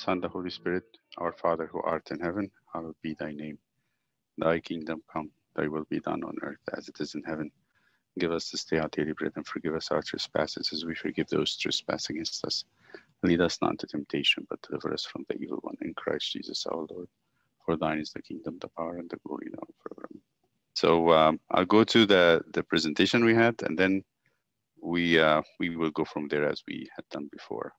Son, the Holy Spirit, our Father who art in heaven, hallowed be thy name. Thy kingdom come, thy will be done on earth as it is in heaven. Give us this day our daily bread and forgive us our trespasses as we forgive those trespass against us. Lead us not into temptation, but deliver us from the evil one. In Christ Jesus our Lord. For thine is the kingdom, the power, and the glory now forever. So um, I'll go to the, the presentation we had, and then we uh, we will go from there as we had done before.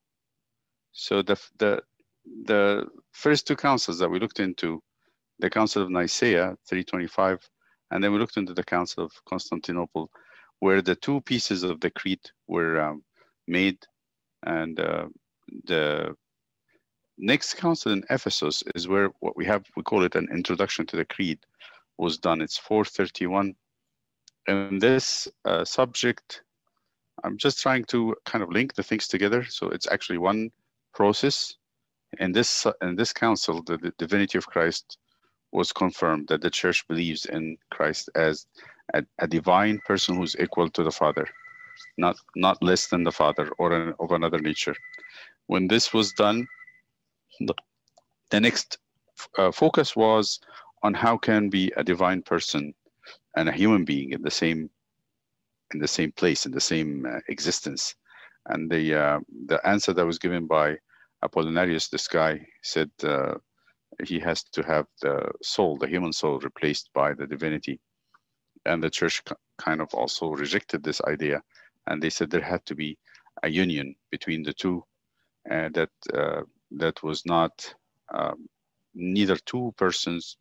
So the the the first two councils that we looked into, the Council of Nicaea 325, and then we looked into the Council of Constantinople, where the two pieces of the creed were um, made, and uh, the next council in Ephesus is where what we have we call it an introduction to the creed was done. It's 431, and this uh, subject. I'm just trying to kind of link the things together. So it's actually one process in this in this council the, the, divinity of christ was confirmed that the church believes in christ as a, a divine person who's equal to the father not not less than the father or an, of another nature. When this was done the, the next uh, focus was on how can be a divine person and a human being in the same in the same place in the same uh, existence. And the uh, the answer that was given by Apollinarius, this guy, said uh, he has to have the soul, the human soul, replaced by the divinity. And the church kind of also rejected this idea, and they said there had to be a union between the two, and that uh, that was not um, neither two persons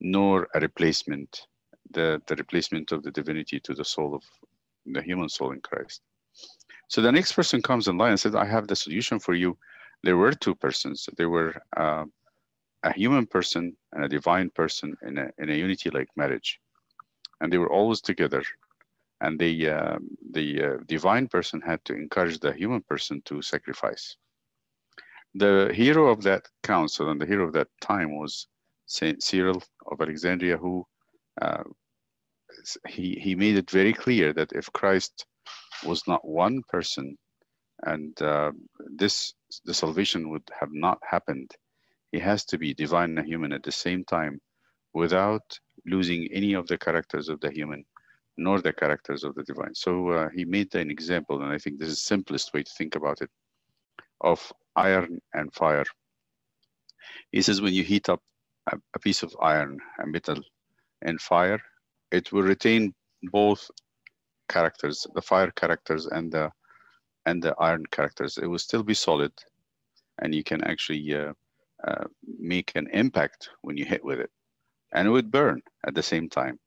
nor a replacement, the the replacement of the divinity to the soul of the human soul in Christ. So the next person comes in line and says, "I have the solution for you." There were two persons. There were uh, a human person and a divine person in a, in a unity like marriage. And they were always together. And the, uh, the uh, divine person had to encourage the human person to sacrifice. The hero of that council and the hero of that time was Saint Cyril of Alexandria, who uh, he, he made it very clear that if Christ was not one person, and uh, this the salvation would have not happened. He has to be divine and human at the same time without losing any of the characters of the human nor the characters of the divine. So uh, he made an example and i think this is the simplest way to think about it of iron and fire. He says when you heat up a, a piece of iron a metal and fire it will retain both characters the fire characters and the and the iron characters, it will still be solid, and you can actually uh, uh, make an impact when you hit with it, and it would burn at the same time.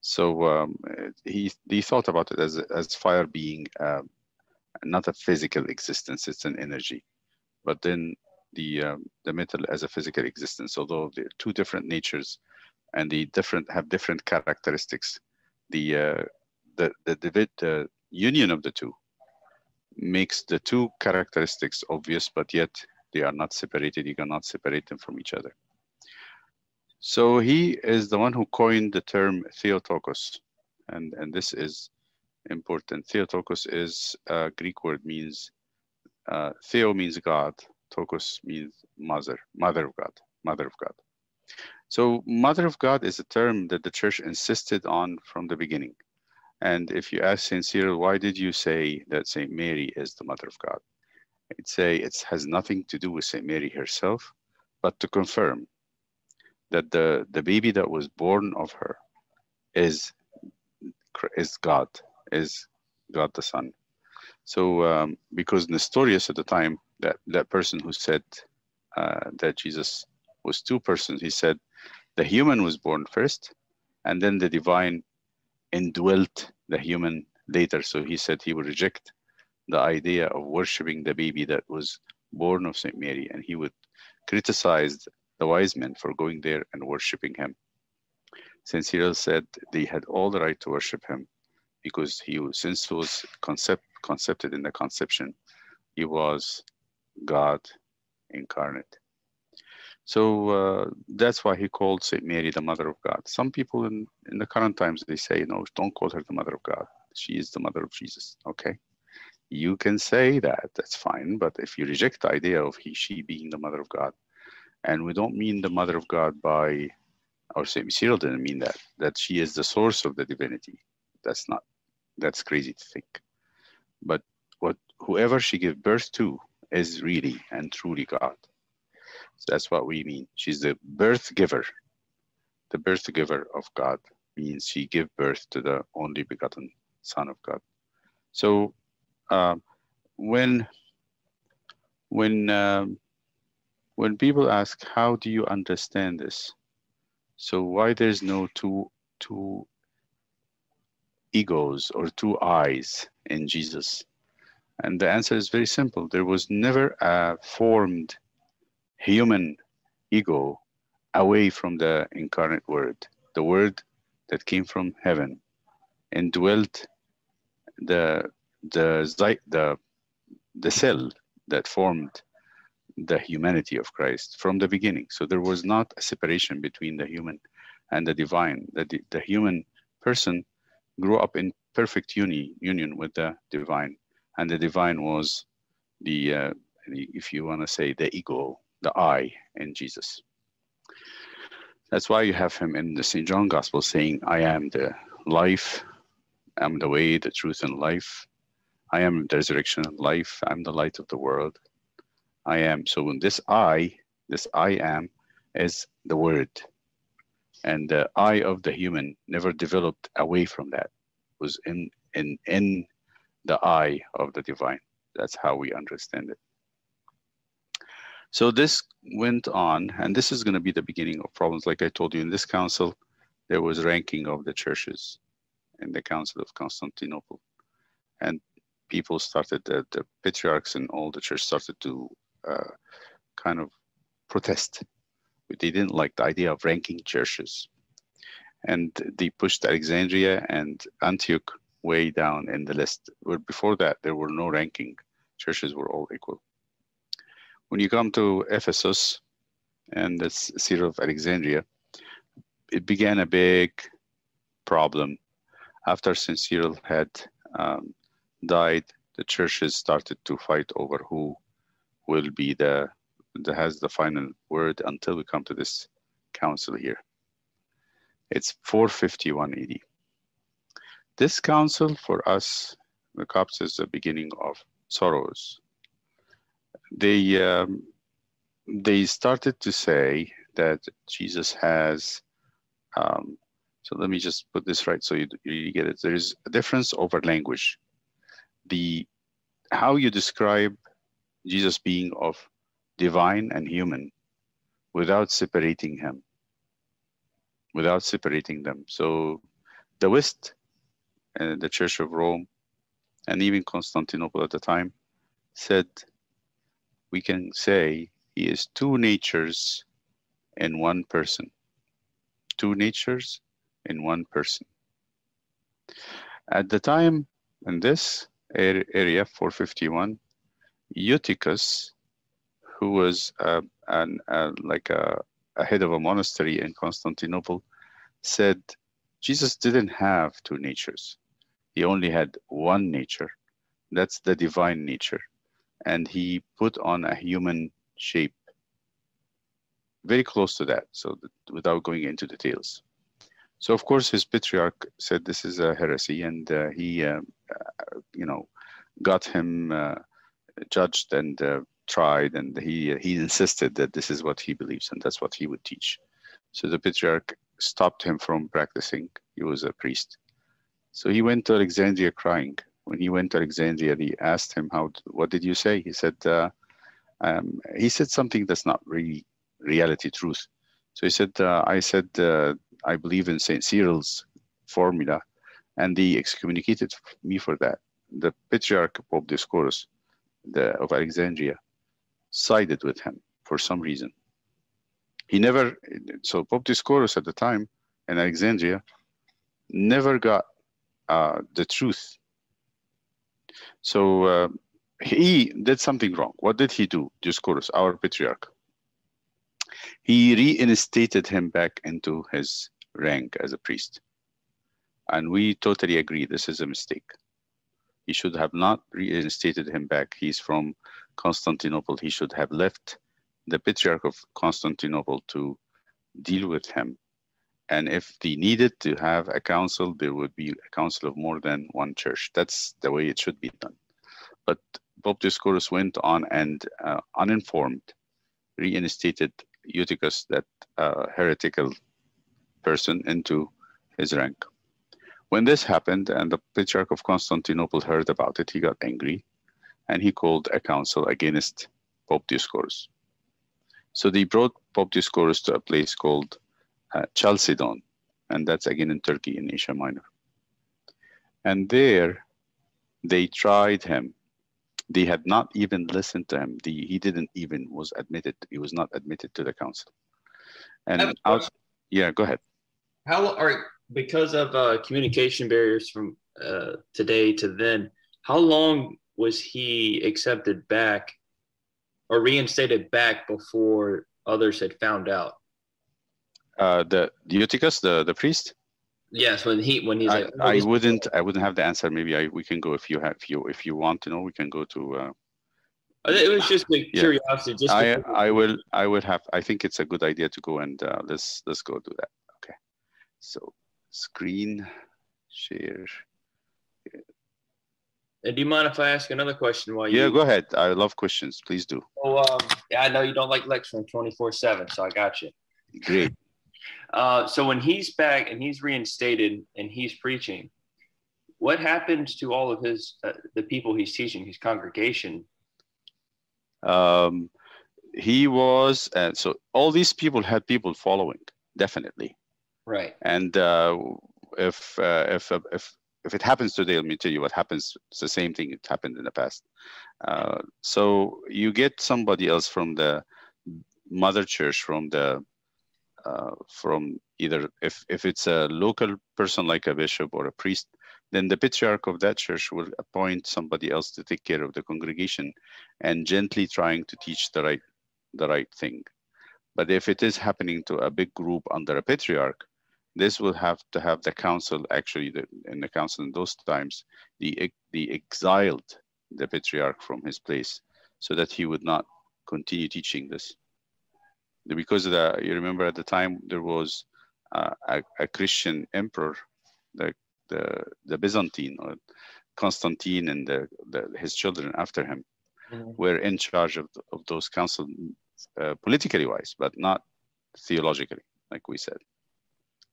So um, he he thought about it as as fire being uh, not a physical existence; it's an energy. But then the um, the metal as a physical existence, although they're two different natures, and the different have different characteristics. The uh, the the, the, the union of the two makes the two characteristics obvious, but yet they are not separated. You cannot separate them from each other. So he is the one who coined the term Theotokos, and, and this is important. Theotokos is a Greek word means uh, Theo means God, Tokos means mother, mother of God, mother of God. So mother of God is a term that the church insisted on from the beginning. And if you ask St. Cyril, why did you say that St. Mary is the mother of God? I'd say it has nothing to do with St. Mary herself, but to confirm that the, the baby that was born of her is, is God, is God the Son. So, um, because Nestorius at the time, that, that person who said uh, that Jesus was two persons, he said the human was born first, and then the divine indwelt the human later. So he said he would reject the idea of worshiping the baby that was born of St. Mary, and he would criticize the wise men for going there and worshiping him. St. Cyril said they had all the right to worship him because he was, since he was concept, concepted in the conception, he was God incarnate. So uh, that's why he called Saint Mary the Mother of God. Some people in, in the current times they say, no, don't call her the Mother of God. She is the Mother of Jesus. Okay, you can say that, that's fine. But if you reject the idea of he, she being the mother of God, and we don't mean the mother of God by, or St. Cyril didn't mean that, that she is the source of the divinity. That's not, that's crazy to think. But what whoever she gave birth to is really and truly God. So that's what we mean. She's the birth giver. The birth giver of God means she gave birth to the only begotten Son of God. So um, when when um, when people ask how do you understand this so why there's no two two egos or two eyes in jesus and the answer is very simple there was never a formed human ego away from the incarnate word the word that came from heaven and dwelt the the the the cell that formed the humanity of Christ from the beginning. So there was not a separation between the human and the divine. The, the human person grew up in perfect uni, union with the divine, and the divine was the, uh, if you want to say, the ego, the I in Jesus. That's why you have him in the St. John Gospel saying, I am the life, I'm the way, the truth, and life. I am the resurrection and life. I'm the light of the world. I am. So in this I, this I am, is the word. And the I of the human never developed away from that. Was in in in the I of the divine. That's how we understand it. So this went on, and this is going to be the beginning of problems. Like I told you in this council, there was ranking of the churches in the Council of Constantinople. And people started, the, the patriarchs and all the church started to uh, kind of protest. They didn't like the idea of ranking churches. And they pushed Alexandria and Antioch way down in the list. Where before that, there were no ranking. Churches were all equal. When you come to Ephesus and the city of Alexandria, it began a big problem. After St. Cyril had um, died, the churches started to fight over who will be the that has the final word until we come to this council here. It's 451 AD. This council for us, the Copts, is the beginning of sorrows. They um, they started to say that Jesus has. Um, so let me just put this right so you, you get it. There is a difference over language the how you describe Jesus being of divine and human without separating him, without separating them. So the West and the Church of Rome and even Constantinople at the time said we can say he is two natures in one person. Two natures in one person. At the time, in this, area 451 eutychus who was uh, an, uh, like a, a head of a monastery in constantinople said jesus didn't have two natures he only had one nature that's the divine nature and he put on a human shape very close to that so that without going into details so of course his patriarch said this is a heresy, and uh, he, uh, uh, you know, got him uh, judged and uh, tried, and he he insisted that this is what he believes and that's what he would teach. So the patriarch stopped him from practicing. He was a priest, so he went to Alexandria crying. When he went to Alexandria, they asked him, "How? What did you say?" He said, uh, um, "He said something that's not really reality, truth." So he said, "I said." I believe in St. Cyril's formula, and they excommunicated me for that. The Patriarch Pope Dioscorus the, of Alexandria sided with him for some reason. He never, so Pope Dioscorus at the time in Alexandria never got uh, the truth. So uh, he did something wrong. What did he do, Dioscorus, our patriarch? he reinstated him back into his rank as a priest. And we totally agree this is a mistake. He should have not reinstated him back. He's from Constantinople. He should have left the Patriarch of Constantinople to deal with him. And if they needed to have a council, there would be a council of more than one church. That's the way it should be done. But Pope Dioscorus went on and, uh, uninformed, reinstated Eutychus, that uh, heretical person, into his rank. When this happened and the Patriarch of Constantinople heard about it, he got angry and he called a council against Pope Dioscorus. So they brought Pope Dioscorus to a place called uh, Chalcedon, and that's again in Turkey in Asia Minor. And there they tried him. They had not even listened to him. The, he didn't even was admitted. He was not admitted to the council. And out, yeah, go ahead. How are because of uh, communication barriers from uh, today to then? How long was he accepted back or reinstated back before others had found out? Uh, the, Eutychus, the the priest. Yes, when he when he's I, like, I wouldn't I wouldn't have the answer. Maybe I we can go if you have if you if you want to know we can go to. Uh, it was just a Yeah. curiosity. Just I to- I will I will have I think it's a good idea to go and uh, let's let's go do that. Okay, so screen share. And do you mind if I ask another question while you? Yeah, go ahead. I love questions. Please do. Oh, um, yeah, I know you don't like lecturing twenty four seven, so I got you. Great. Uh, so when he's back and he's reinstated and he's preaching, what happens to all of his uh, the people he's teaching, his congregation? Um, he was uh, so all these people had people following definitely. Right. And uh, if uh, if if if it happens today, let me tell you what happens. It's the same thing. It happened in the past. Uh, so you get somebody else from the mother church, from the uh, from either if if it's a local person like a bishop or a priest, then the patriarch of that church will appoint somebody else to take care of the congregation and gently trying to teach the right the right thing. But if it is happening to a big group under a patriarch, this will have to have the council actually the, in the council in those times the the exiled the patriarch from his place so that he would not continue teaching this because the you remember at the time there was uh, a, a christian emperor the the, the byzantine or constantine and the, the, his children after him Mhm. were in charge of, of those councils uh, politically wise but not theologically like we said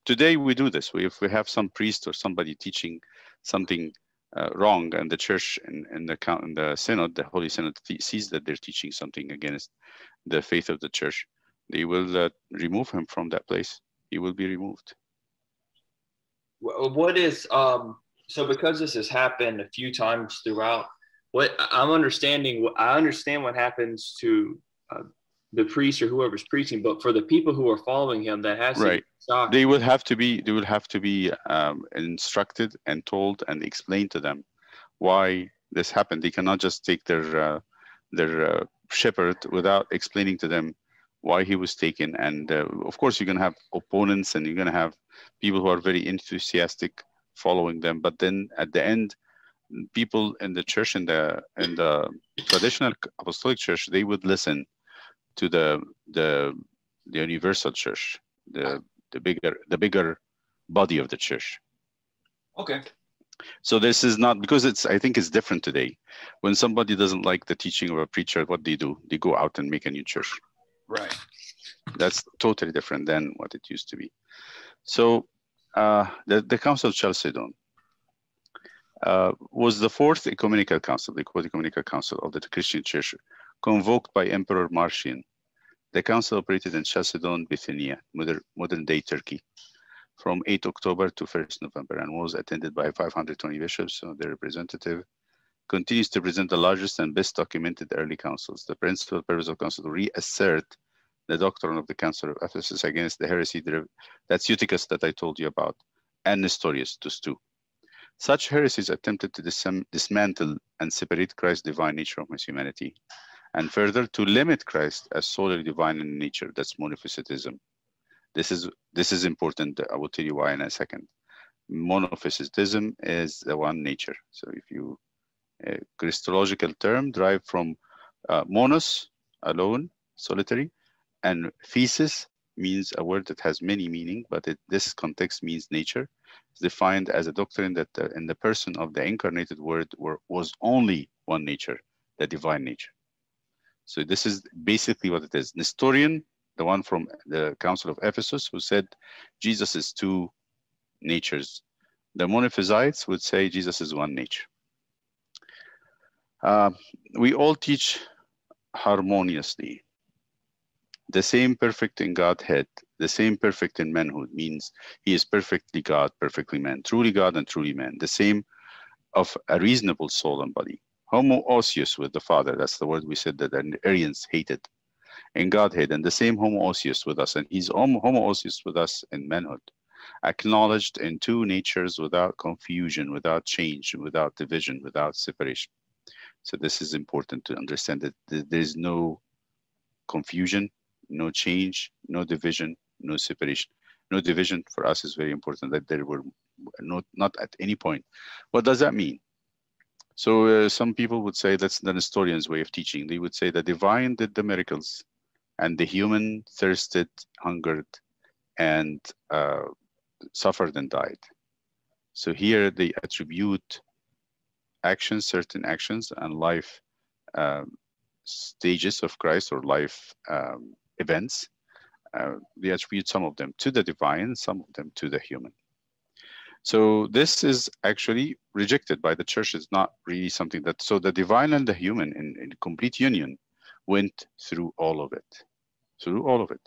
today we do this. We, if we have some priest or somebody teaching something uh, wrong, and the church and, and the count and the synod, the Holy Synod, sees that they're teaching something against the faith of the church, they will uh, remove him from that place. He will be removed. What is um? So because this has happened a few times throughout, what I'm understanding, I understand what happens to uh, the priest or whoever's preaching, but for the people who are following him, that has Right. They will have to be. They will have to be um, instructed and told and explained to them why this happened. They cannot just take their uh, their uh, shepherd without explaining to them why he was taken. And uh, of course, you're going to have opponents and you're going to have people who are very enthusiastic following them. But then at the end, people in the church in the in the traditional apostolic church they would listen to the the the universal church, the the bigger the bigger body of the church. okay. So this is not because it's I think it's different today. When somebody doesn't like the teaching of a preacher, what do they do, they go out and make a new church. Right. That's totally different than what it used to be. So uh, the the Council of Chalcedon uh, was the fourth ecumenical council, the Ecumenical Council of the Christian Church, convoked by Emperor Marcian. The council operated in Chalcedon, Bithynia, modern, modern day Turkey, from 8 October to 1st November, and was attended by 520 bishops. So the representative continues to present the largest and best documented early councils. The principal purpose of council to reassert the doctrine of the Council of Ephesus against the heresy. That's Eutychus that I told you about, and Nestorius, those. Such heresies attempted to disem- dismantle and separate Christ's divine nature from his humanity, and further to limit Christ as solely divine in nature. That's monophysitism. This is this is important. I will tell you why in a second. Monophysitism is the one nature. So if you a Christological term derived from uh, monos, alone, solitary, and physis means a word that has many meaning, but it, this context means nature. It's defined as a doctrine that uh, in the person of the incarnated word were, was only one nature, the divine nature. So this is basically what it is. Nestorian, the one from the Council of Ephesus, who said Jesus is two natures. The Monophysites would say Jesus is one nature. Uh, we all teach harmoniously. The same perfect in Godhead, the same perfect in manhood means he is perfectly God, perfectly man, truly God and truly man. The same of a reasonable soul and body. Homoousios with the Father, that's the word we said that the Arians hated in Godhead, and the same homoousios with us, and he's homoousios with us in manhood acknowledged in two natures without confusion, without change, without division, without separation. So this is important to understand that there is no confusion, no change, no division, no separation. No division for us is very important that there were not, not at any point. What does that mean? So uh, some people would say that's the Nestorian's way of teaching. They would say the divine did the miracles and the human thirsted, hungered, and uh, suffered and died. So here they attribute actions, certain actions, and life um, stages of Christ or life um, events. Uh, they attribute some of them to the divine, some of them to the human. So this is actually rejected by the church. It's not really something that. So the divine and the human in, in complete union went through all of it, through all of it.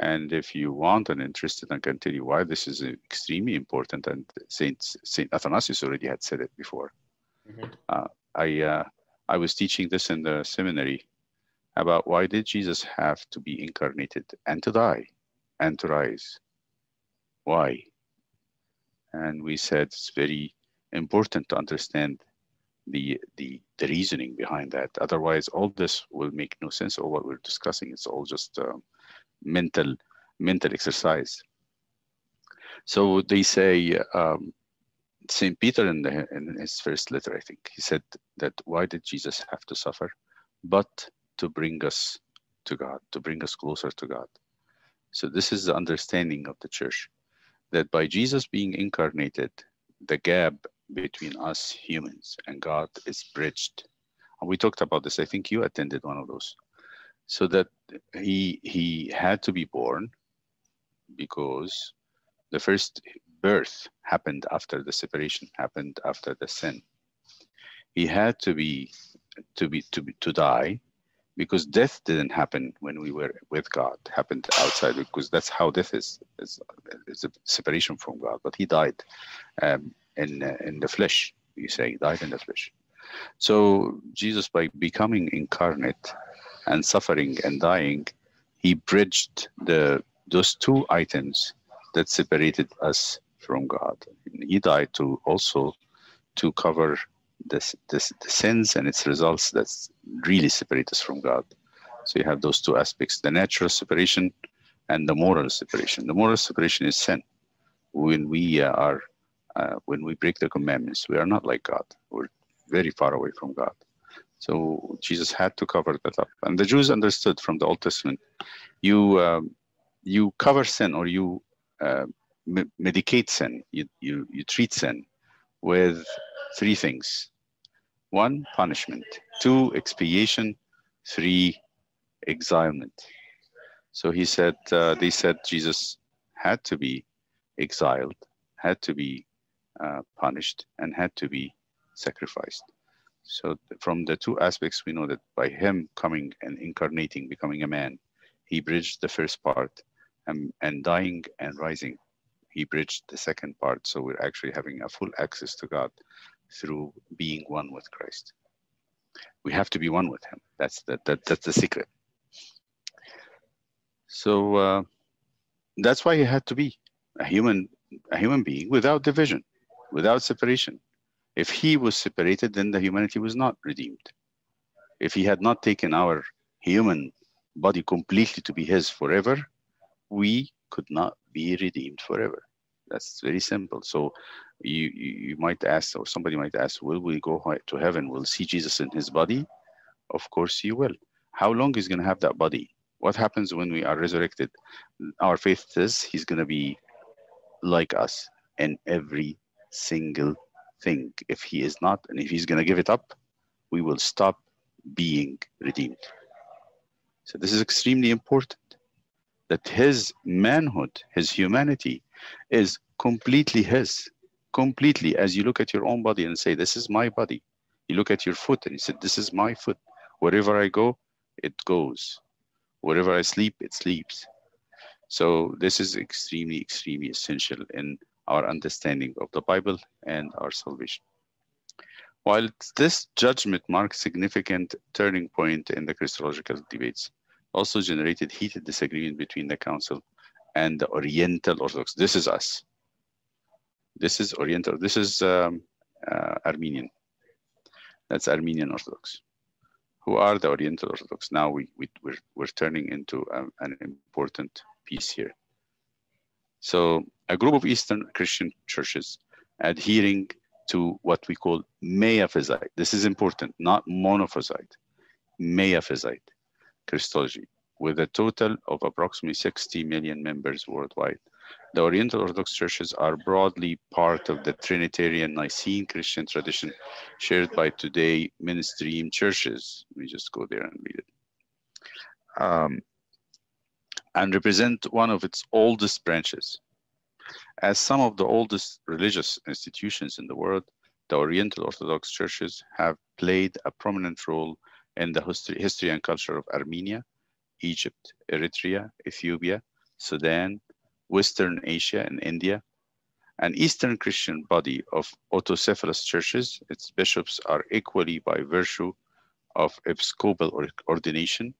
And if you want and interested, I can tell you why this is extremely important. And Saint Saint Athanasius already had said it before. Mm-hmm. Uh, I uh, I was teaching this in the seminary about why did Jesus have to be incarnated and to die and to rise? Why? And we said it's very important to understand the the the reasoning behind that. Otherwise, all this will make no sense. Or what we're discussing it's all just um, mental mental exercise. So they say um, Saint Peter in, the, in his first letter, I think he said that why did Jesus have to suffer, but to bring us to God, to bring us closer to God. So this is the understanding of the church that by Jesus being incarnated, the gap between us humans and God is bridged. And we talked about this. I think you attended one of those so that he he had to be born because the first birth happened after the separation happened after the sin. He had to be to be to be to die because death didn't happen when we were with god it happened outside because that's how death is is, is a separation from god but he died um, in uh, in the flesh you say died in the flesh. So jesus by becoming incarnate and suffering and dying, he bridged the those two items that separated us from God. He died to also to cover this, this, the sins and its results that really separate us from God. So you have those two aspects: the natural separation and the moral separation. The moral separation is sin. When we uh, are uh, when we break the commandments, we are not like God. We're very far away from God. So Jesus had to cover that up, and the Jews understood from the Old Testament, you um, you cover sin or you uh, me- medicate sin, you, you you treat sin with three things: one, punishment; two, expiation; three, exilement. So he said, uh, they said Jesus had to be exiled, had to be uh, punished, and had to be sacrificed. So from the two aspects, we know that by him coming and incarnating, becoming a man, he bridged the first part, and, and dying and rising, he bridged the second part. So we're actually having a full access to God through being one with Christ. We have to be one with him. That's the, that, that's the secret. So uh, that's why he had to be a human, a human being without division, without separation, if he was separated, then the humanity was not redeemed. If he had not taken our human body completely to be his forever, we could not be redeemed forever. That's very simple. So You, you, might ask, or somebody might ask, will we go to heaven? Will see Jesus in his body? Of course you will. How long is going to have that body? What happens when we are resurrected? Our faith says he's going to be like us in every single thing. If he is not, and if he's going to give it up, we will stop being redeemed. So this is extremely important that his manhood, his humanity is completely his, completely. As you look at your own body and say, This is my body. You look at your foot and you say, This is my foot. Wherever I go, it goes. Wherever I sleep, it sleeps. So this is extremely, extremely essential in our understanding of the Bible and our salvation. While this judgment marked significant turning point in the Christological debates, also generated heated disagreement between the Council and the Oriental Orthodox. This is us. This is Oriental. This is um, uh, Armenian. That's Armenian Orthodox. Who are the Oriental Orthodox? Now we, we, we're, we're turning into um, an important piece here. So a group of Eastern Christian churches adhering to what we call Miaphysite. This is important, not monophysite, Miaphysite Christology, with a total of approximately 60 million members worldwide. The Oriental Orthodox churches are broadly part of the Trinitarian Nicene Christian tradition shared by today mainstream churches. Let me just go there and read it. Um, and represent one of its oldest branches. As some of the oldest religious institutions in the world, the Oriental Orthodox churches have played a prominent role in the history, history and culture of Armenia, Egypt, Eritrea, Ethiopia, Sudan, Western Asia, and India. An Eastern Christian body of autocephalous churches, its bishops are equally by virtue of episcopal ordination,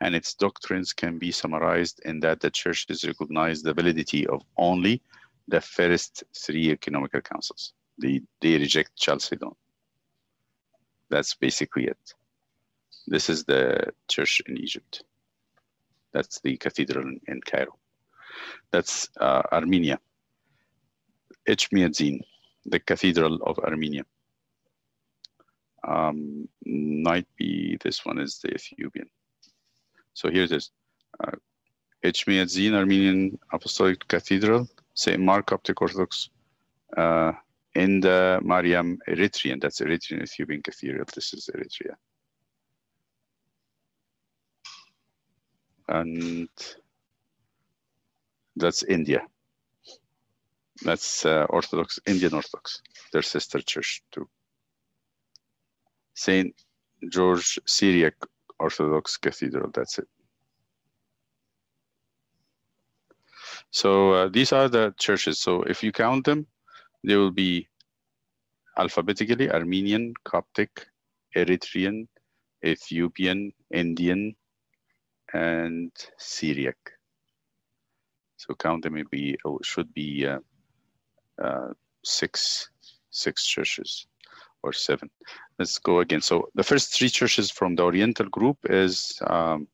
and its doctrines can be summarized in that the churches recognize the validity of only the first three ecumenical councils. They, they reject Chalcedon. That's basically it. This is the church in Egypt. That's the cathedral in Cairo. That's uh, Armenia. Etchmiadzin, the cathedral of Armenia. Um, might be this one is the Ethiopian. So here it is. Uh, Armenian Apostolic Cathedral, St. Mark Coptic Orthodox, uh, Enda Mariam Eritrean, that's Eritrean Ethiopian Cathedral. This is Eritrea. and that's India. That's uh, Orthodox, Indian Orthodox, their sister church too. Saint George Syriac Orthodox Cathedral, that's it. So uh, these are the churches. So if you count them, they will be alphabetically Armenian, Coptic, Eritrean, Ethiopian, Indian, and Syriac. So count them maybe should be uh, uh, six six churches or seven. Let's go again. So the first three churches from the Oriental group is um,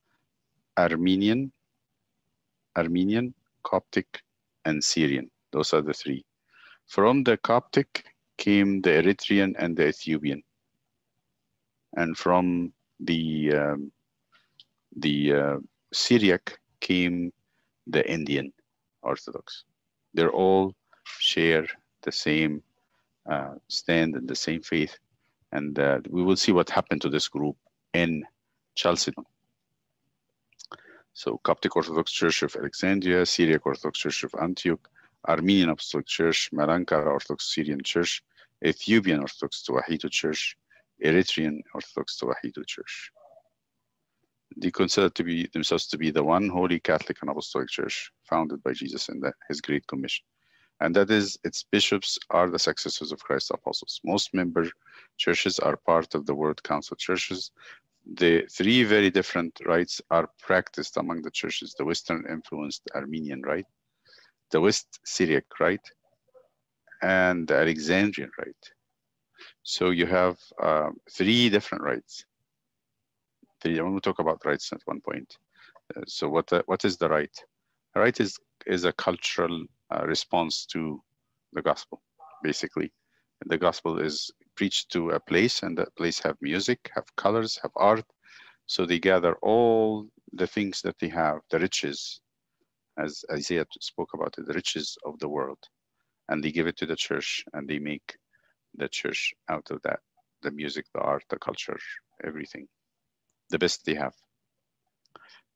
Armenian, Armenian, Coptic, and Syrian. Those are the three. From the Coptic came the Eritrean and the Ethiopian. And from the um, the uh, Syriac came the Indian Orthodox. They're all share the same uh, stand and the same faith. And uh, we will see what happened to this group in Chalcedon. So Coptic Orthodox Church of Alexandria, Syriac Orthodox Church of Antioch, Armenian Apostolic Church, Malankara Orthodox Syrian Church, Ethiopian Orthodox Tewahedo Church, Eritrean Orthodox Tewahedo Church they consider to be themselves to be the one holy Catholic and Apostolic Church founded by Jesus in the, his Great Commission. And that is, its bishops are the successors of Christ's apostles. Most member churches are part of the World Council churches. The three very different rites are practiced among the churches the Western influenced Armenian rite, the West Syriac rite, and the Alexandrian rite. So you have uh, three different rites the, when to talk about rites at one point. Uh, so what uh, what is the right? right is is a cultural uh, response to the gospel. basically. The gospel is preached to a place, and that place have music, have colors, have art. So they gather all the things that they have, the riches, as Isaiah spoke about it, the riches of the world, and they give it to the church, and they make the church out of that, the music, the art, the culture, everything, the best they have.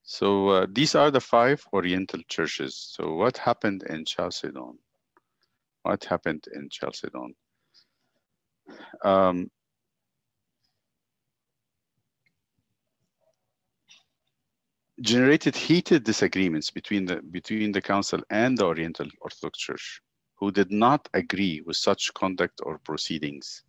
So uh, these are the five Oriental churches. So what happened in Chalcedon? What happened in Chalcedon? Um, generated heated disagreements between the between the council and the Oriental Orthodox Church, who did not agree with such conduct or proceedings.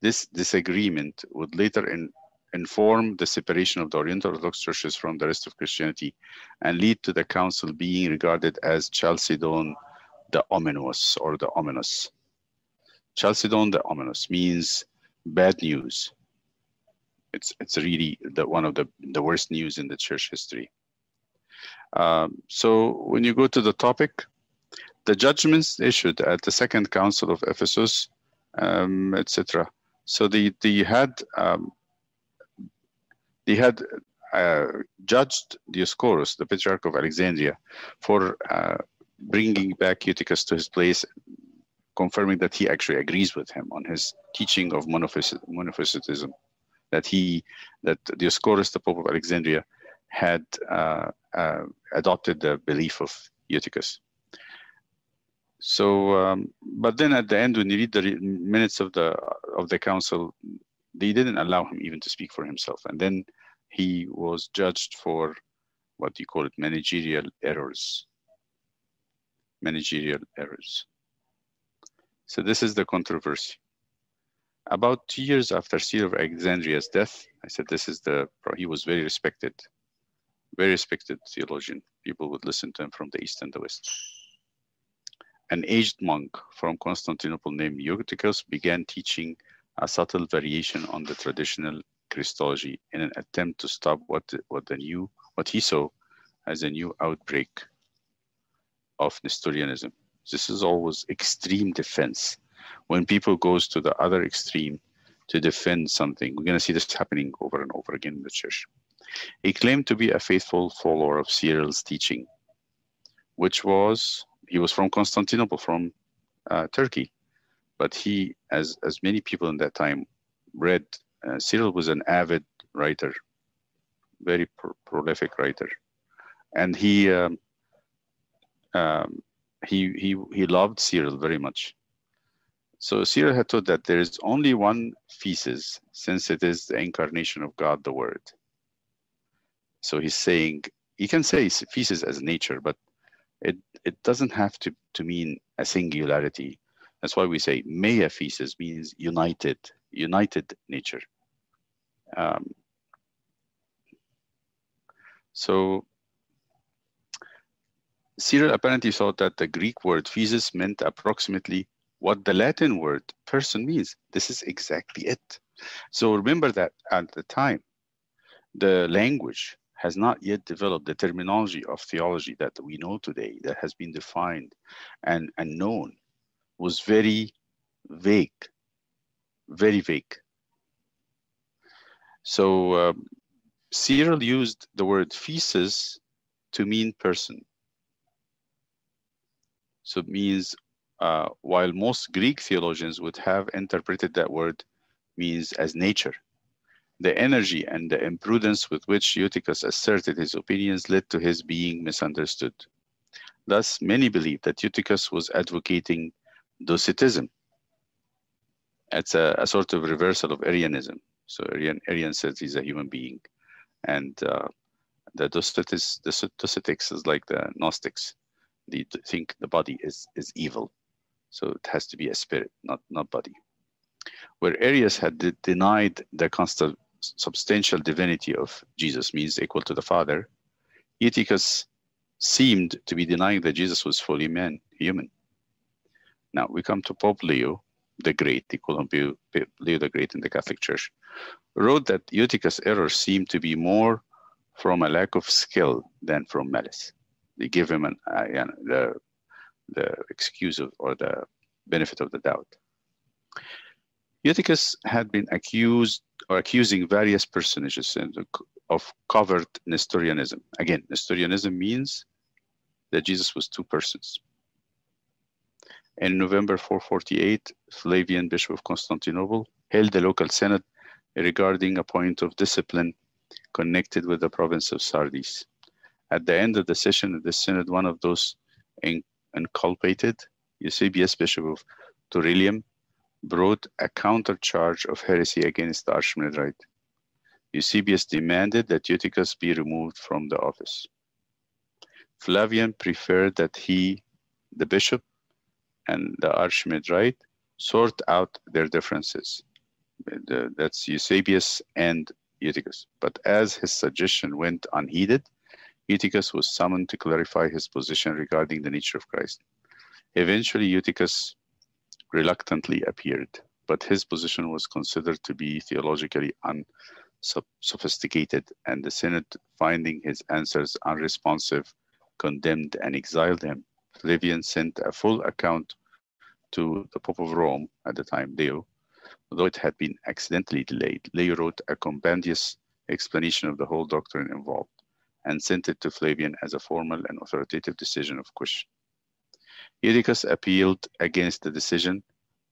This disagreement would later in, inform the separation of the Oriental Orthodox churches from the rest of Christianity and lead to the council being regarded as Chalcedon the ominous or the ominous. Chalcedon the ominous means bad news. It's, it's really the, one of the, the worst news in the church history. Um, so when you go to the topic, the judgments issued at the Second Council of Ephesus, um, etc. So they, they had um, they had uh, judged Dioscorus, the Patriarch of Alexandria, for uh, bringing back Eutychus to his place, confirming that he actually agrees with him on his teaching of monophysitism, that he, that Dioscorus, the Pope of Alexandria, had uh, uh, adopted the belief of Eutychus. So, um, but then at the end, when you read the minutes of the of the council, they didn't allow him even to speak for himself, and then he was judged for what you call it managerial errors managerial errors. So this is the controversy. About two years after Cyril of Alexandria's death, I said this is the, he was very respected, very respected theologian. People would listen to him from the East and the West. An aged monk from Constantinople named Eutychus began teaching a subtle variation on the traditional Christology in an attempt to stop what, what the new, what he saw as a new outbreak of Nestorianism. This is always extreme defense. When people goes to the other extreme to defend something, we're going to see this happening over and over again in the church. He claimed to be a faithful follower of Cyril's teaching, which was he was from Constantinople, from uh, Turkey, but he, as as many people in that time, read. Uh, Cyril was an avid writer, very prolific writer, and he um, um, he, he, he loved Cyril very much. So Cyril had taught that there is only one physis, since it is the incarnation of God, the Word. So he's saying, you can say physis as nature, but it, it doesn't have to, to mean a singularity. That's why we say mia physis means united, united nature. Um, so Cyril apparently thought that the Greek word physis meant approximately what the Latin word person means. This is exactly it. So remember that at the time, the language has not yet developed the terminology of theology that we know today, that has been defined and, and known, was very vague, very vague. So um, Cyril used the word physis to mean person. So it means uh, while most Greek theologians would have interpreted that word means as nature, the energy and the imprudence with which Eutychus asserted his opinions led to his being misunderstood. Thus, many believe that Eutychus was advocating Docetism. It's a, a sort of reversal of Arianism. So Arian, Arian says he's a human being, and uh, the Docetics, the Docetics is like the Gnostics they think the body is, is evil. So it has to be a spirit, not, not body. Where Arius had de- denied the constant substantial divinity of Jesus means equal to the Father, Eutychus seemed to be denying that Jesus was fully man, human. Now we come to Pope Leo the Great, call Leo the Great in the Catholic Church, wrote that Eutychus' errors seemed to be more from a lack of skill than from malice they give him an uh, the the excuse of or the benefit of the doubt. Eutychus had been accused or accusing various personages of covert Nestorianism. Again, Nestorianism means that Jesus was two persons. In November 448, Flavian, Bishop of Constantinople, held a local synod regarding a point of discipline connected with the province of Sardis. At the end of the session of the synod, one of those inculpated, Eusebius, Bishop of Dorylaeum, brought a countercharge of heresy against the. Eusebius demanded that Eutychus be removed from the office. Flavian preferred that he, the bishop, and the Archimandrite sort out their differences. That's Eusebius and Eutychus. But as his suggestion went unheeded, Eutychus was summoned to clarify his position regarding the nature of Christ. Eventually, Eutychus reluctantly appeared, but his position was considered to be theologically unsophisticated, and the Synod, finding his answers unresponsive, condemned and exiled him. Flavian sent a full account to the Pope of Rome at the time, Leo, though it had been accidentally delayed. Leo wrote a compendious explanation of the whole doctrine involved and sent it to Flavian as a formal and authoritative decision of question. Eutychus appealed against the decision,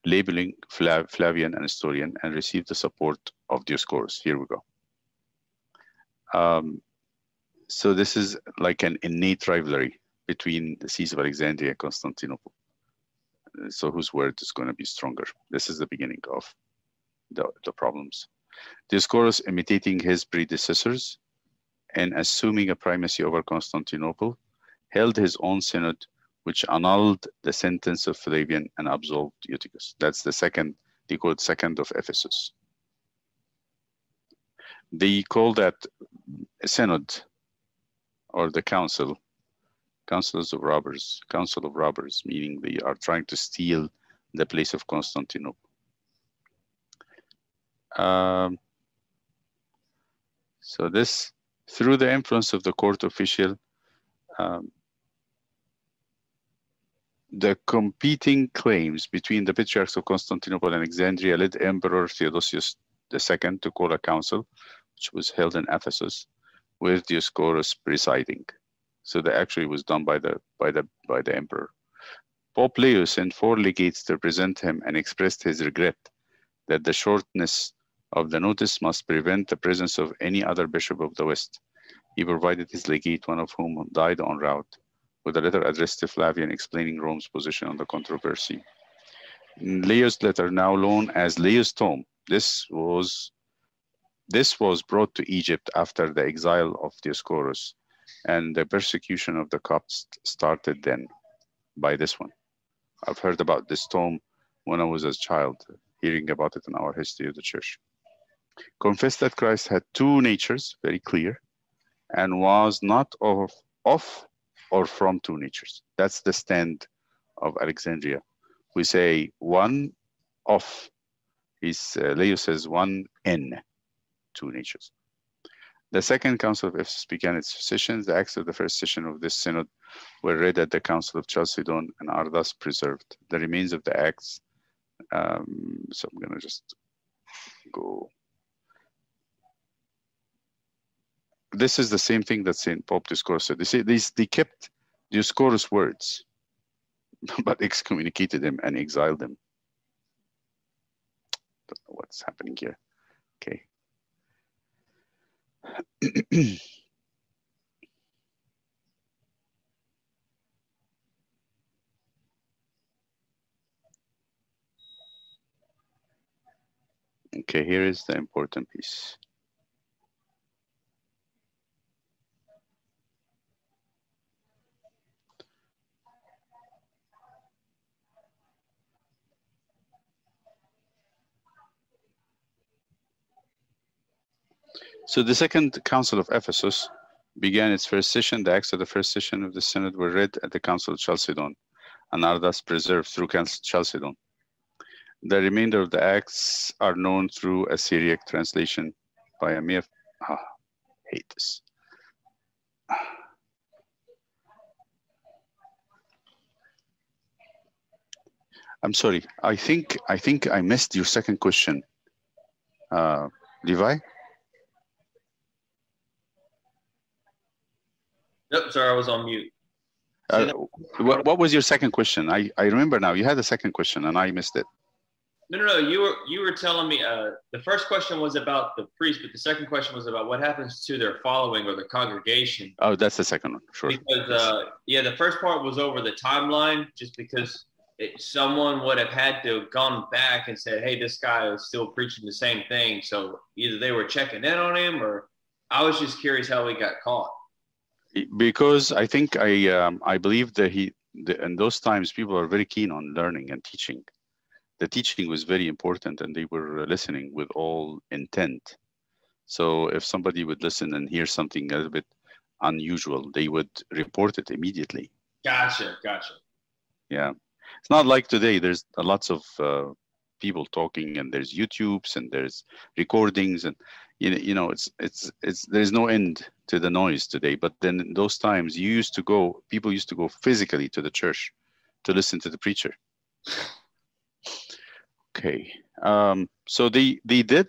labeling Flav Flavian an Nestorian, and received the support of Dioscorus. Here we go. Um, so this is like an innate rivalry between the sees of Alexandria and Constantinople. So whose word is going to be stronger? This is the beginning of the, the problems. Dioscorus, imitating his predecessors and assuming a primacy over Constantinople, held his own synod, which annulled the sentence of Flavian and absolved Eutychus. That's the second, they call it second of Ephesus. They call that synod or the council, councils of robbers, council of robbers, meaning they are trying to steal the place of Constantinople. Um, so this, through the influence of the court official, um, the competing claims between the patriarchs of Constantinople and Alexandria led Emperor Theodosius II to call a council, which was held in Ephesus, with Dioscorus presiding. So that actually was done by the by the by the emperor. Pope Leo sent four legates to present him and expressed his regret that the shortness of the notice must prevent the presence of any other bishop of the West. He provided his legate, one of whom died en route, with a letter addressed to Flavian explaining Rome's position on the controversy. In Leo's letter, now known as Leo's Tome, this was this was brought to Egypt after the exile of Dioscorus, and the persecution of the Copts started then by this one. I've heard about this tome when I was a child, hearing about it in our history of the church. Confessed that Christ had two natures, very clear, and was not of, of or from two natures. That's the stand of Alexandria. We say one of, his, uh, Leo says one in two natures. The Second Council of Ephesus began its sessions. The acts of the first session of this synod were read at the Council of Chalcedon and are thus preserved. The remains of the acts, um, so I'm going to just go. This is the same thing that St. Pope Dioscorus said. They say these, they kept Dioscorus' words, but excommunicated him and exiled him. Don't know what's happening here. Okay. okay, here is the important piece. So the Second Council of Ephesus began its first session. The acts of the first session of the Synod were read at the Council of Chalcedon and are thus preserved through Chalcedon. The remainder of the acts are known through a Syriac translation by Amir. Ah, hate this. I'm sorry. I think I think I missed your second question. Uh, Levi? Nope, sorry, I was on mute. Uh, what, what was your second question? I, I remember now. You had a second question and I missed it. No, no, no. You were you were telling me uh, the first question was about the priest, but the second question was about what happens to their following or the congregation. Oh, that's the second one. Sure. Because uh, yeah, the first part was over the timeline, just because it, someone would have had to have gone back and said, "Hey, this guy is still preaching the same thing." So either they were checking in on him, or I was just curious how he got caught. Because I think I um, I believe that he the, in those times people are very keen on learning and teaching the teaching was very important and they were listening with all intent. So if somebody would listen and hear something a little bit unusual, they would report it immediately. Gotcha, gotcha. Yeah, it's not like today. There's lots of uh, people talking, and there's YouTubes and there's recordings, and you know, it's it's it's there's no end to the noise today. But then those times, you used to go. People used to go physically to the church to listen to the preacher. Okay, um, so they they did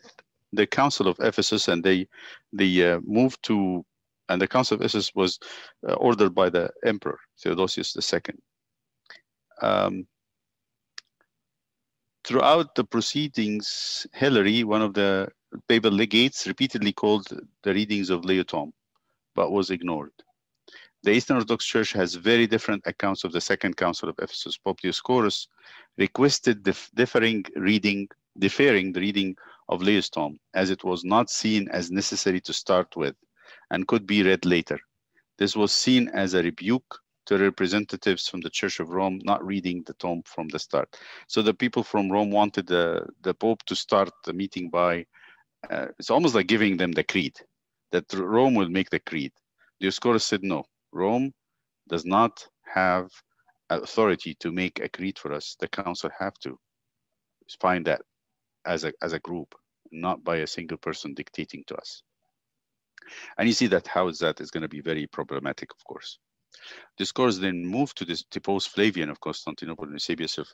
the Council of Ephesus, and they they uh, moved to, and the Council of Ephesus was uh, ordered by the Emperor Theodosius II. Um, throughout the proceedings, Hilary, one of the papal legates, repeatedly called the readings of Leo Tome, but was ignored. The Eastern Orthodox Church has very different accounts of the Second Council of Ephesus. Pope Dioscorus requested dif- differing reading, deferring the reading of Leo's tome, as it was not seen as necessary to start with and could be read later. This was seen as a rebuke to representatives from the Church of Rome not reading the tome from the start. So the people from Rome wanted the, the Pope to start the meeting by, uh, it's almost like giving them the creed, that Rome will make the creed. Dioscorus said no, Rome does not have authority to make a creed for us. The council have to find that as a, as a group, not by a single person dictating to us. And you see that how is that is going to be very problematic, of course. Dioscorus then moved to this depose Flavian of Constantinople and Eusebius of,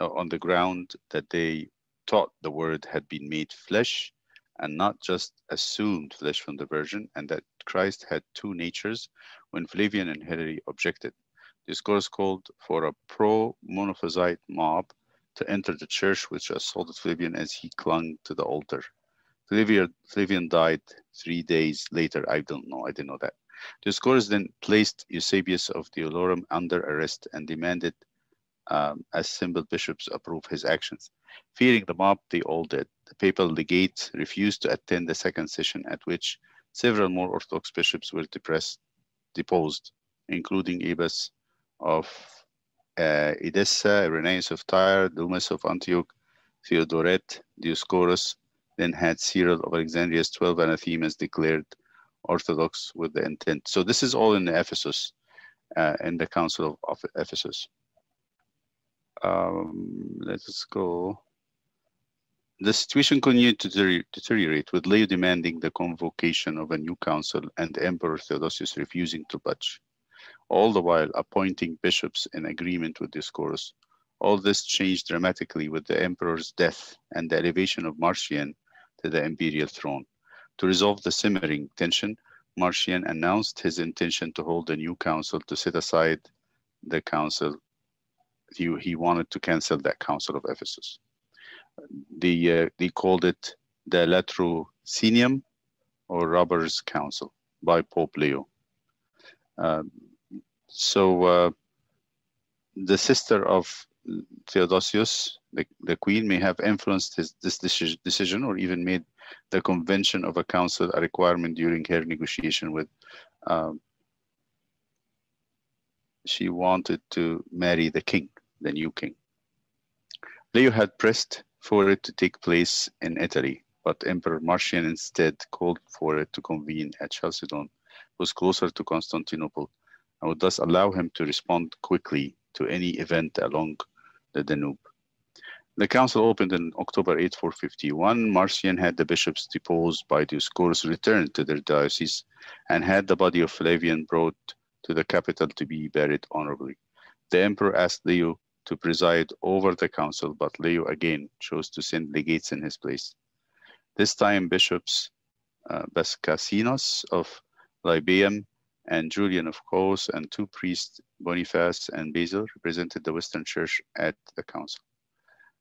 uh, on the ground that they taught the word had been made flesh and not just assumed flesh from the Virgin, and that Christ had two natures when Flavian and Hilary objected. Dioscorus called for a pro monophysite mob to enter the church, which assaulted Flavian as he clung to the altar. Flavian, Flavian died three days later. I don't know, I didn't know that. Dioscorus then placed Eusebius of Dorylaeum under arrest and demanded um, assembled bishops approve his actions. Fearing the mob, they all did. The papal legate refused to attend the second session, at which several more Orthodox bishops were depressed, deposed, including Abbas of uh, Edessa, Irenaeus of Tyre, Dumas of Antioch, Theodoret, Dioscorus, then had Cyril of Alexandria's 12 anathemas declared Orthodox with the intent. So this is all in Ephesus, uh, in the Council of, of Ephesus. Um, let's go. The situation continued to deteriorate, with Leo demanding the convocation of a new council and Emperor Theodosius refusing to budge, all the while appointing bishops in agreement with Dioscorus. All this changed dramatically with the emperor's death and the elevation of Marcian to the imperial throne. To resolve the simmering tension, Marcian announced his intention to hold a new council to set aside the council. He, he wanted to cancel that council of Ephesus the uh, they called it the Latrocinium or Robbers Council by Pope Leo. Um, so uh, the sister of Theodosius, the, the queen, may have influenced his, this decision or even made the convention of a council a requirement during her negotiation with. Um, she wanted to marry the king, the new king. Leo had pressed for it to take place in Italy, but Emperor Marcian instead called for it to convene at Chalcedon, was closer to Constantinople, and would thus allow him to respond quickly to any event along the Danube. The council opened in October 8, 451. Marcian had the bishops deposed by Dioscorus returned to their diocese and had the body of Flavian brought to the capital to be buried honorably. The emperor asked Leo to preside over the council, but Leo again chose to send legates in his place. This time, bishops uh, Paschasinus of Lilybaeum and Julian of Cos and two priests, Boniface and Basil, represented the Western Church at the council.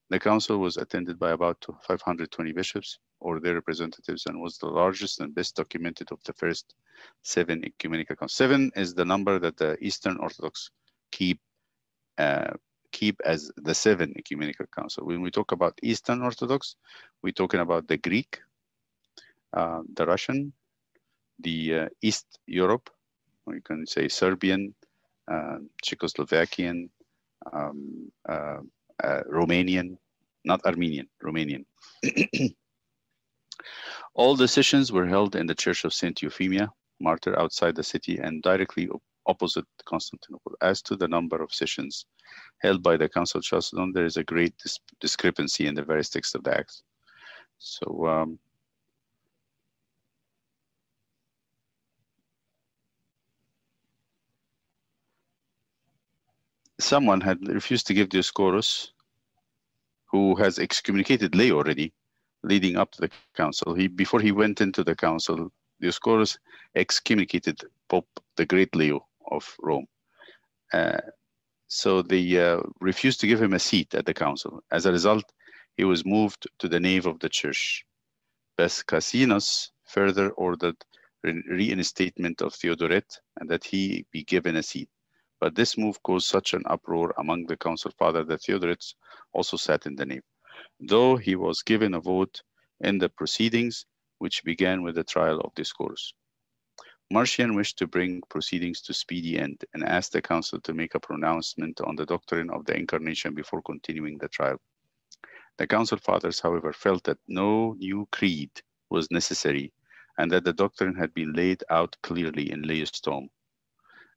The council was attended by about 520 bishops or their representatives and was the largest and best documented of the first seven ecumenical councils. Seven is the number that the Eastern Orthodox keep uh, keep as the seven ecumenical council. When we talk about Eastern Orthodox, we're talking about the Greek, uh, the Russian, the uh, East Europe, or you can say Serbian, uh, Czechoslovakian, um, uh, uh, Romanian, not Armenian, Romanian. All the sessions were held in the Church of Saint Euphemia, martyr outside the city and directly opposite Constantinople. As to the number of sessions held by the Council of Chalcedon, there is a great dis discrepancy in the various texts of the Acts. So, um, someone had refused to give Dioscorus, who has excommunicated Leo already, leading up to the council. He before he went into the council, Dioscorus excommunicated Pope the Great Leo of Rome. Uh, so they uh, refused to give him a seat at the council. As a result, he was moved to the nave of the church. Paschasinus further ordered reinstatement of Theodoret and that he be given a seat. But this move caused such an uproar among the council father that Theodoret also sat in the nave. Though he was given a vote in the proceedings, which began with the trial of Dioscorus. Marcian wished to bring proceedings to speedy end and asked the council to make a pronouncement on the doctrine of the incarnation before continuing the trial. The council fathers, however, felt that no new creed was necessary and that the doctrine had been laid out clearly in Leo's tome.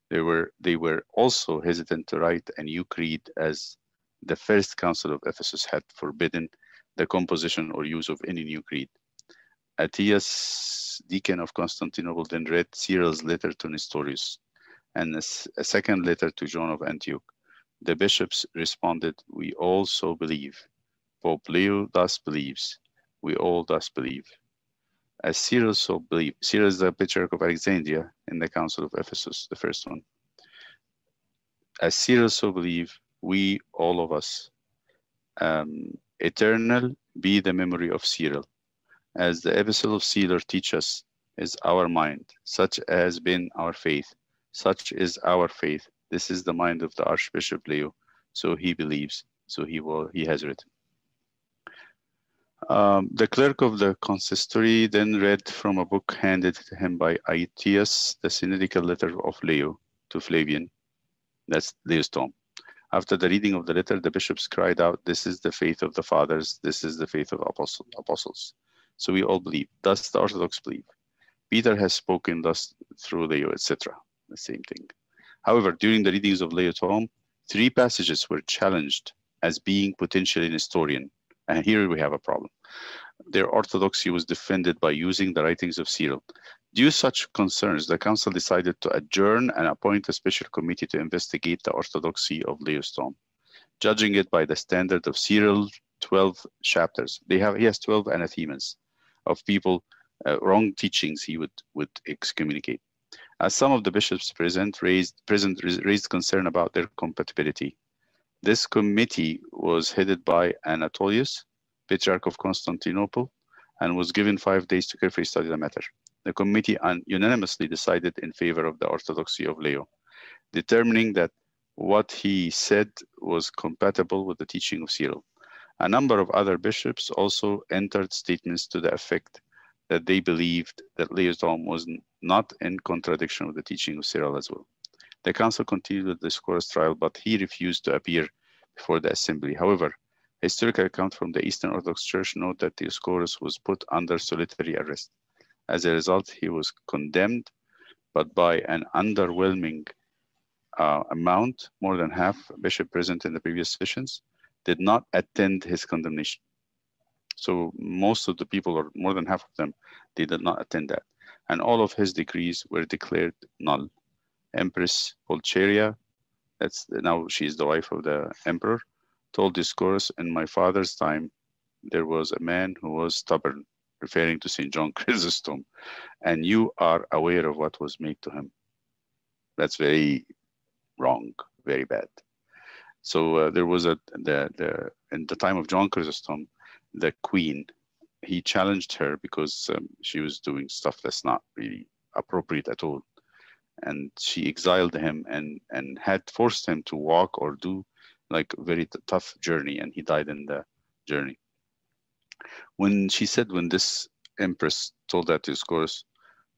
They were, they were also hesitant to write a new creed as the first council of Ephesus had forbidden the composition or use of any new creed. Aetius, deacon of Constantinople, then read Cyril's letter to Nestorius and a, a second letter to John of Antioch. The bishops responded, We also believe. Pope Leo thus believes. We all thus believe. As Cyril so believed, Cyril is the patriarch of Alexandria in the Council of Ephesus, the first one. As Cyril so believe, we, all of us, um, eternal be the memory of Cyril as the epistle of Cyril teach us, is our mind, such has been our faith, such is our faith. This is the mind of the Archbishop Leo, so he believes, so he will, he has written. Um, the clerk of the consistory then read from a book handed to him by Aetius, the synodical letter of Leo to Flavian. That's Leo's tome. After the reading of the letter, the bishops cried out, This is the faith of the fathers, this is the faith of apostle, apostles. So we all believe. Thus the Orthodox believe. Peter has spoken thus through Leo, etc. The same thing. However, during the readings of Leo tome, three passages were challenged as being potentially Nestorian. And here we have a problem. Their orthodoxy was defended by using the writings of Cyril. Due to such concerns, the council decided to adjourn and appoint a special committee to investigate the orthodoxy of Leo's tome, judging it by the standard of Cyril 12 chapters. They have he has 12 anathemas of people, uh, wrong teachings he would, would excommunicate. As some of the bishops present raised, present raised concern about their compatibility. This committee was headed by Anatolius, Patriarch of Constantinople, and was given five days to carefully study the matter. The committee unanimously decided in favor of the orthodoxy of Leo, determining that what he said was compatible with the teaching of Cyril. A number of other bishops also entered statements to the effect that they believed that tome was not in contradiction with the teaching of Cyril as well. The council continued the Dioscorus trial, but he refused to appear before the assembly. However, historical account from the Eastern Orthodox Church note that Dioscorus was put under solitary arrest. As a result, he was condemned, but by an underwhelming uh, amount, more than half bishop present in the previous sessions, did not attend his condemnation. So most of the people, or more than half of them, they did not attend that. And all of his decrees were declared null. Empress Pulcheria that's now she's the wife of the emperor, told Dioscorus, in my father's time, there was a man who was stubborn, referring to St. John Chrysostom, and you are aware of what was made to him. That's very wrong, very bad. So uh, there was a the the in the time of John Chrysostom, the queen, he challenged her because um, she was doing stuff that's not really appropriate at all, and she exiled him and and had forced him to walk or do like very t- tough journey, and he died in the journey. When she said, when this empress told that Dioscorus,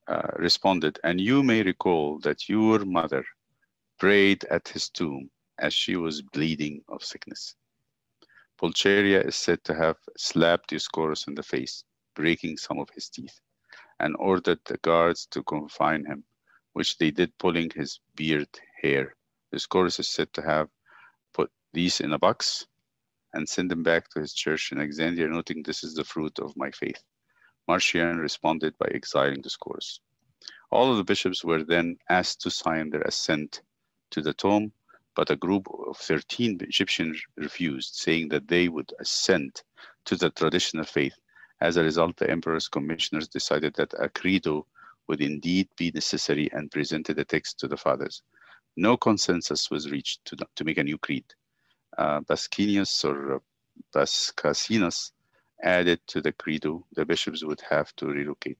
uh, responded, and you may recall that your mother prayed at his tomb as she was bleeding of sickness. Pulcheria is said to have slapped Dioscorus in the face, breaking some of his teeth, and ordered the guards to confine him, which they did pulling his beard hair. Dioscorus is said to have put these in a box and sent them back to his church in Alexandria, noting this is the fruit of my faith. Marcian responded by exiling Dioscorus. All of the bishops were then asked to sign their assent to the tome but a group of 13 Egyptians refused, saying that they would assent to the traditional faith. As a result, the emperor's commissioners decided that a credo would indeed be necessary and presented the text to the fathers. No consensus was reached to, to make a new creed. Uh, or uh, Paschasinus added to the credo, the bishops would have to relocate.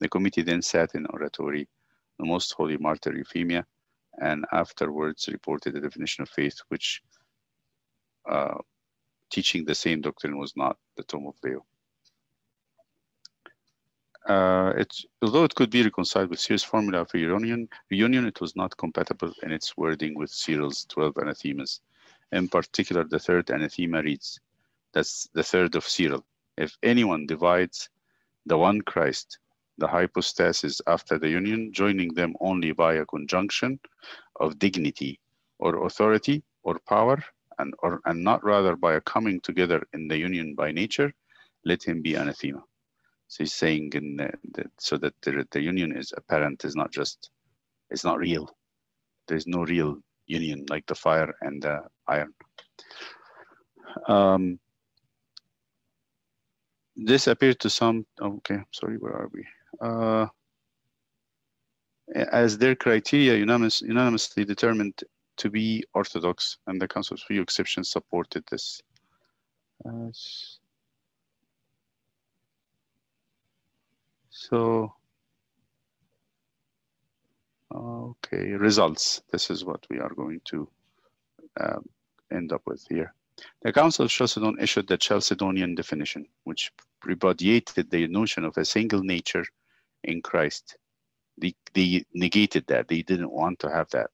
The committee then sat in oratory, the most holy martyr Euphemia, and afterwards reported the definition of faith, which uh, teaching the same doctrine was not the Tome of Leo. Uh, although it could be reconciled with Cyril's formula for reunion, reunion, it was not compatible in its wording with Cyril's 12 anathemas. In particular, the third anathema reads, that's the third of Cyril. If anyone divides the one Christ the hypostasis after the union, joining them only by a conjunction of dignity or authority or power, and, or, and not rather by a coming together in the union by nature, let him be anathema. So he's saying in the, the, so that the, the union is apparent, is not just, it's not real. There's no real union like the fire and the iron. Um, this appeared to some, okay, sorry, where are we? Uh, as their criteria unanimous, unanimously determined to be orthodox, and the Council of Few Exceptions supported this. Uh, so, okay, results. This is what we are going to um, end up with here. The Council of Chalcedon issued the Chalcedonian definition, which repudiated the notion of a single nature in Christ. They, they negated that. They didn't want to have that.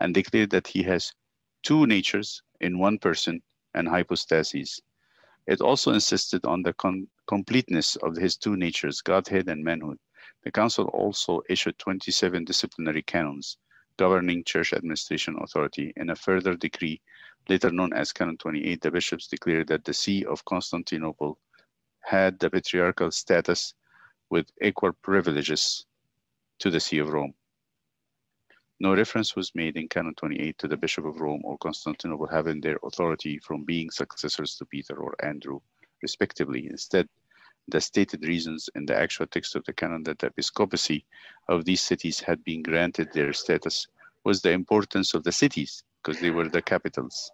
And declared that he has two natures in one person and hypostases. It also insisted on the completeness of his two natures, Godhead and manhood. The Council also issued 27 disciplinary canons governing church administration authority. In a further decree, later known as Canon 28, the bishops declared that the See of Constantinople had the patriarchal status with equal privileges to the See of Rome. No reference was made in Canon 28 to the Bishop of Rome or Constantinople having their authority from being successors to Peter or Andrew, respectively. Instead, the stated reasons in the actual text of the canon that the episcopacy of these cities had been granted their status was the importance of the cities, because they were the capitals.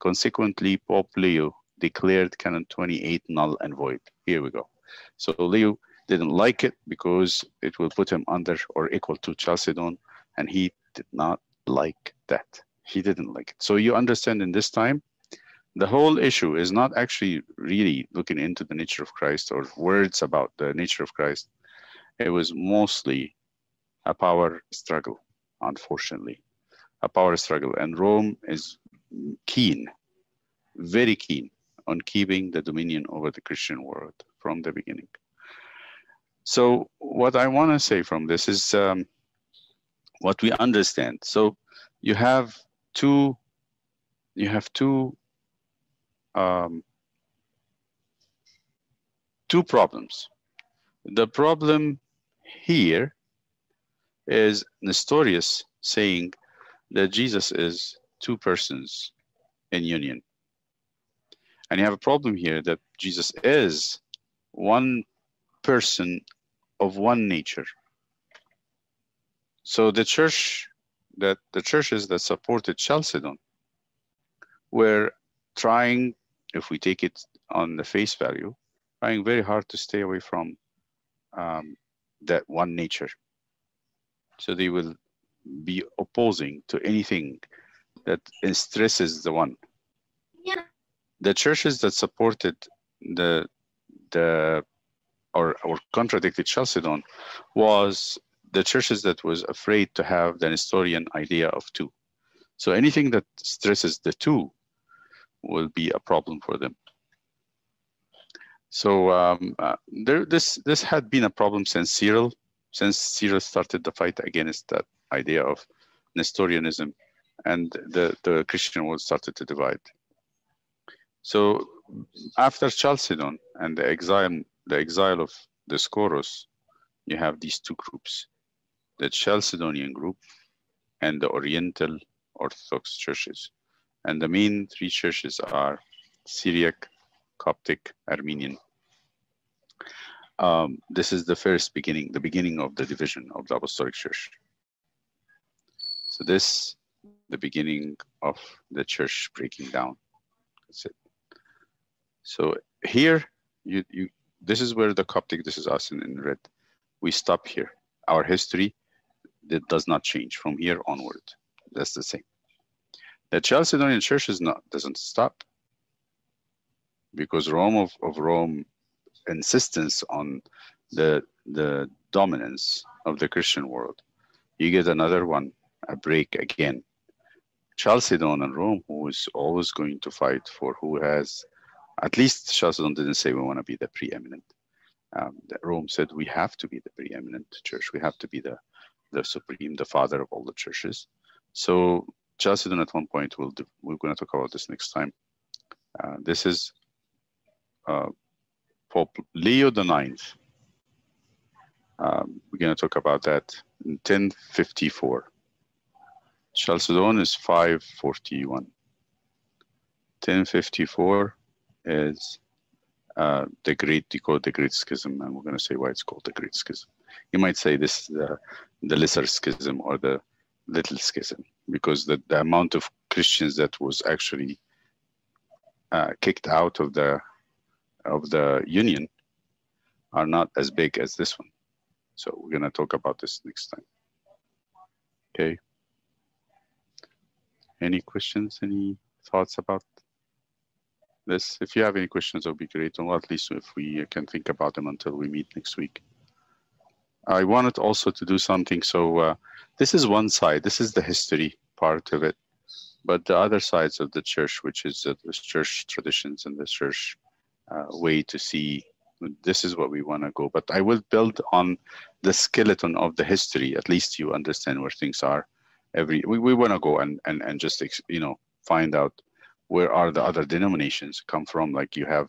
Consequently, Pope Leo declared Canon 28 null and void. Here we go. So Leo didn't like it because it will put him under or equal to Chalcedon, and he did not like that. He didn't like it. So you understand in this time, the whole issue is not actually really looking into the nature of Christ or words about the nature of Christ. It was mostly a power struggle, unfortunately, a power struggle. And Rome is keen, very keen on keeping the dominion over the Christian world from the beginning. So what I want to say from this is um, what we understand. So you have two, you have two, um, two problems. The problem here is Nestorius saying that Jesus is two persons in union. And you have a problem here that Jesus is one person of one nature. So the church that the churches that supported Chalcedon were trying, if we take it on the face value, trying very hard to stay away from um, that one nature. So they will be opposing to anything that stresses the one. Yeah. The churches that supported the the or or contradicted Chalcedon was the churches that was afraid to have the Nestorian idea of two. So anything that stresses the two will be a problem for them. So um, uh, there, this this had been a problem since Cyril, since Cyril started the fight against that idea of Nestorianism, and the the Christian world started to divide. So after Chalcedon and the exile, the exile of Dioscorus, you have these two groups, the Chalcedonian group and the Oriental Orthodox churches. And the main three churches are Syriac, Coptic, Armenian. Um, this is the first beginning, the beginning of the division of the Apostolic Church. So this, the beginning of the church breaking down. That's it. So here, you, you, this is where the Coptic, this is us in, in red. We stop here. Our history that does not change from here onward. That's the same. The Chalcedonian church is not doesn't stop because Rome of, of Rome insistence on the the dominance of the Christian world. You get another one, a break again. Chalcedon and Rome, who is always going to fight for who has, at least Chalcedon didn't say we want to be the preeminent. Um, Rome said we have to be the preeminent church. We have to be the the supreme, the father of all the churches. So Chalcedon at one point, we'll do, we're going to talk about this next time. Uh, this is uh, Pope Leo the Ninth. Um, we're going to talk about that in 1054. Chalcedon is 541. 1054 is uh, the Great, it the Great Schism, and we're going to say why it's called the Great Schism. You might say this is the, Lesser Schism or the Little Schism because the, the amount of Christians that was actually uh, kicked out of the of the union are not as big as this one. So we're gonna talk about this next time. Okay. Any questions? Any thoughts about this? If you have any questions, it would be great. Or at least if we can think about them until we meet next week. I wanted also to do something. So uh, this is one side. This is the history part of it. But the other sides of the church, which is the church traditions and the church uh, way to see this is what we want to go. But I will build on the skeleton of the history. At least you understand where things are. Every we, we want to go and, and and just you know find out where are the other denominations come from. Like you have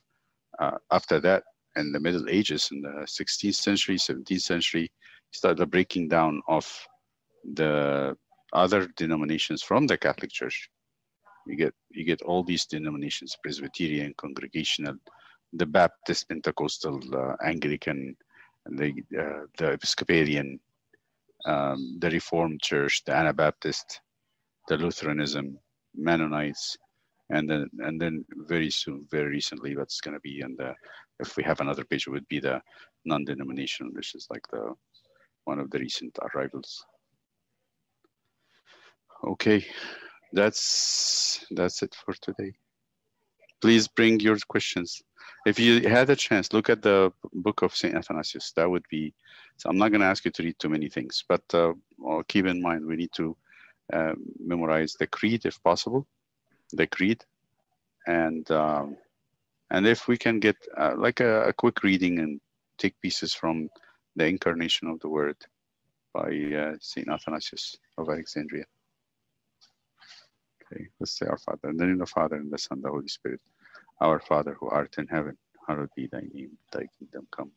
uh, after that in the Middle Ages, in the 16th century, 17th century, started the breaking down of the other denominations from the Catholic Church. You get you get all these denominations: Presbyterian, Congregational, the Baptist, Pentecostal, uh, Anglican, the uh, the Episcopalian, um, the Reformed Church, the Anabaptist, the Lutheranism, Mennonites, and then and then very soon, very recently, what's going to be in the if we have another page, it would be the non-denominational, which is like the one of the recent arrivals. Okay, that's that's it for today. Please bring your questions. If you had a chance, look at the book of Saint Athanasius. That would be. So I'm not going to ask you to read too many things, but uh, keep in mind we need to uh, memorize the creed if possible, the creed, and um, and if we can get uh, like a, a, quick reading and take pieces from the incarnation of the Word by uh, Saint Athanasius of Alexandria. Okay, let's say our Father, and then in the Father and the Son, and the Holy Spirit. Our Father who art in heaven, hallowed be thy name. Thy kingdom come.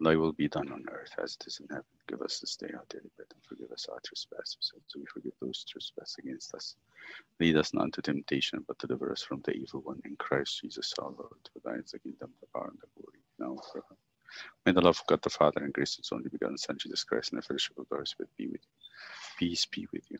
Thy will be done on earth as it is in heaven. Give us this day our daily bread and forgive us our trespasses, as we forgive those who trespass against us. Lead us not into temptation, but deliver us from the evil one. In Christ Jesus our Lord, for thine is the kingdom, the power, and the glory, now forever. May the love of God the Father and grace of only begotten Son, Jesus Christ, and the fellowship of the be with you. Peace be with you.